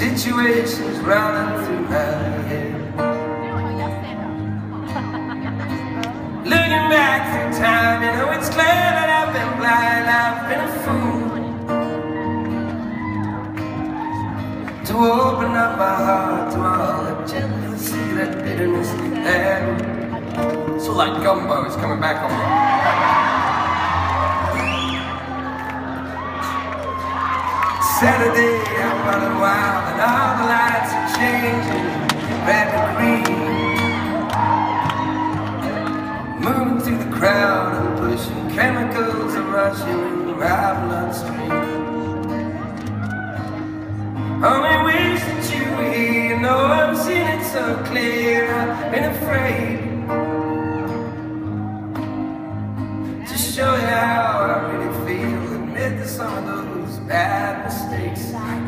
situations running through my head. Looking back through time, you know it's clear that I've been blind, I've been a fool. To open up my heart to all the jealousy, that bitterness, and so like gumbo is coming back on. Saturday, running wild, and all the lights are changing, red and green. Moving through the crowd and pushing chemicals are rushing in my bloodstream. Only wish that you were here, know I'm seeing it so clear. I've been afraid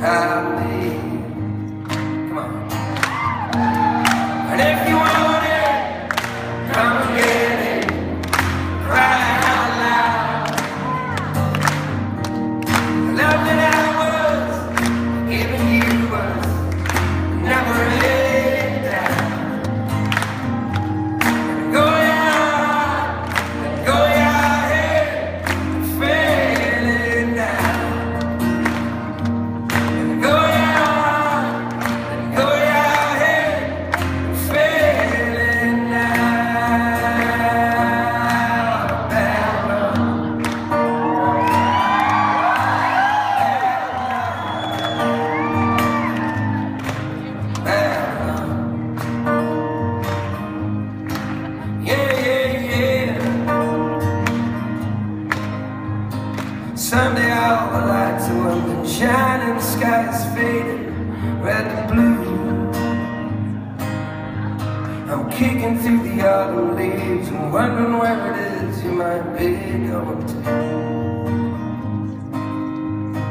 mistakes shining, is fading, red to blue. I'm kicking through the autumn leaves and wondering where it is you might be going to.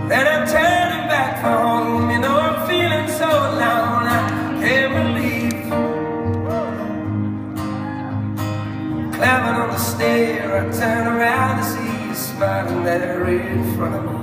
Then I'm turning back home, you know I'm feeling so alone, I can't believe. Climbing on the stair, I turn around to see you smiling there in front of me.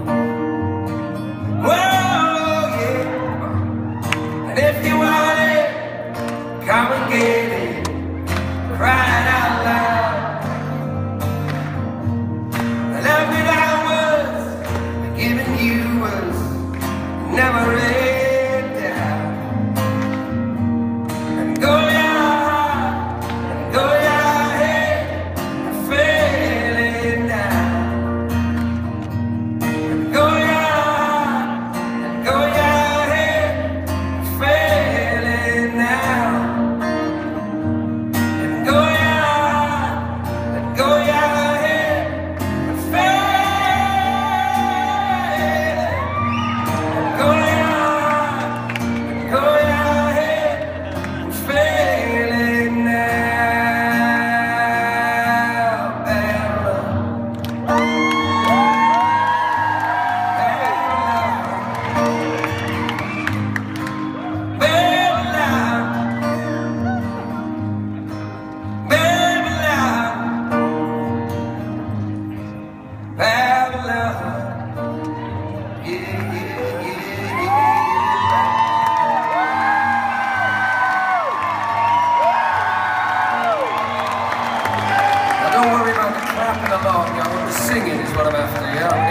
Agora vai.